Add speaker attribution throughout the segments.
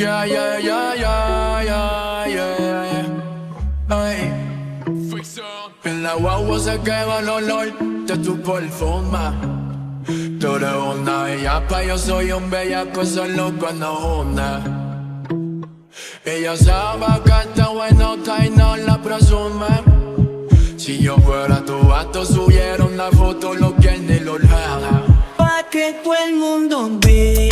Speaker 1: Yeah, yeah, yeah, yeah, yeah, yeah, yeah. Ay. En la guagua se queda el olor de tu perfume. Tú eres una bellaca, yo soy un bellaco solo cuando una. Ella sabe que está bueno y no la presume. Si yo fuera tu vato, subiera una foto, lo que ni lo deja.
Speaker 2: Pa' que todo el mundo vea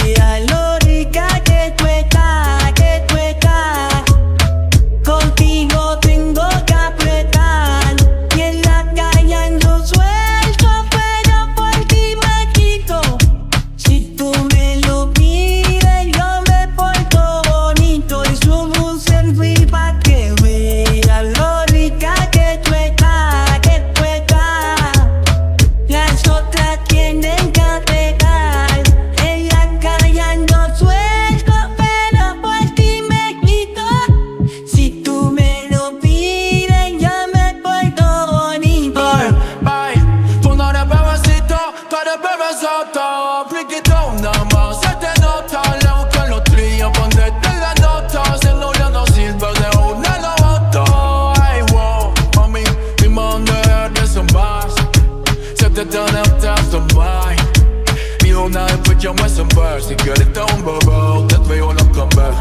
Speaker 1: una después yo me ver Si quieres te un bebé, te traigo los comer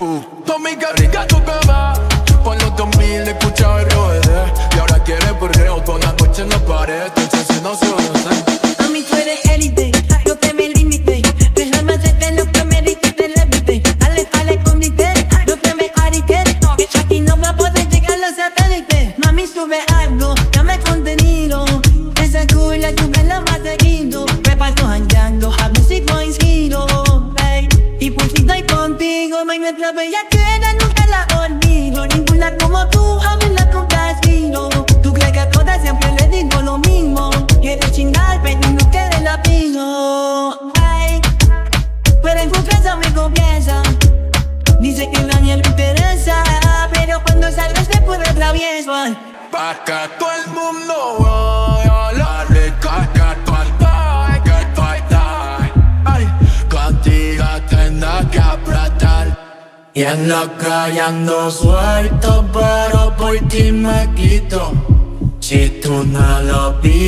Speaker 1: Uh, Tommy, qué rica tu bebé Por los 2000 escucha el Y ahora quiere perreo con la noche no pare. Entonces si no se
Speaker 2: hay nuestra bella queda Nunca la olvido Ninguna como tú A mí la contigo Tú crees que a todas siempre le digo lo mismo. Quieres chingar pero no te la pido Ay, pero en confianza me confiesa. Dice que nadie le interesa Pero cuando salgas te puedo travieso
Speaker 1: Pa' que todo el mundo Y en la calle ando suelto, pero por ti me quito. Si tú no lo pides,